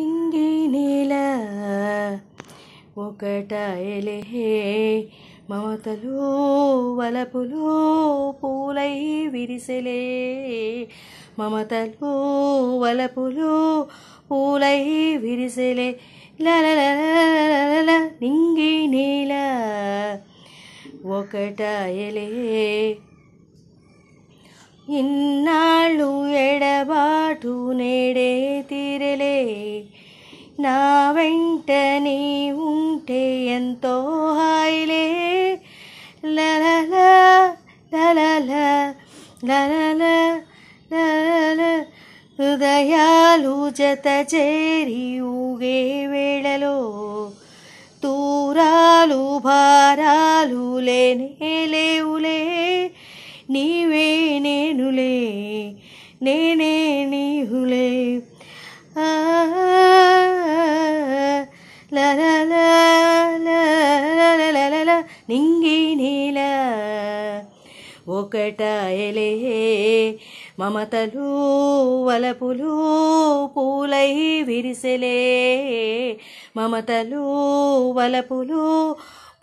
నింగి నేల ఒకటాయలే మమతలు వలపులు పూలై విరిసెలే మమతలు వలపులు పూలై విరిసెలే లలలలలలల నింగి నేల ఒకటాయలే ఇన్నాళ్ళు ఎడబాటు నేడేతి తీరలే నా వెంట నీ ఉంటే ఎంతో హాయిలే లలల లలల లలల లలల హృదయాలు జత చేరి ఊగే వేళలో తూరాలు భారాలు లేనే లేవులే నీవే నేనులే నేనే నీవులే నింగి నీల. ఒకటాయలే మమతలు వలపులు పూలై విరిసెలే. మమతలు వలపులు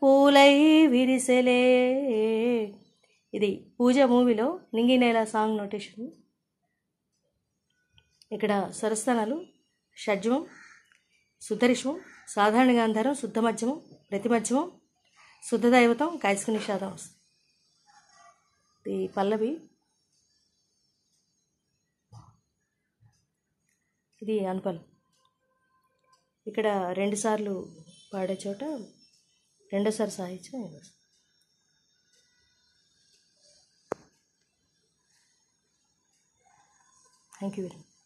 పూలై విరిసెలే. ఇది పూజ మూవీలో నింగి నేల సాంగ్ నోటేషన్. ఇక్కడ స్వరస్థానాలు షడ్జమం. శుద్ధరిష్మం సాధారణ గాంధారం శుద్ధ మధ్యమం ప్రతి మధ్యమం శుద్ధ దైవతం కైస్క నిషాదం. ఇది పల్లవి. ఇది అనుపల్. ఇక్కడ రెండుసార్లు పాడే చోట రెండోసారి సాహిత్యం థ్యాంక్ యూ వెరీ మచ్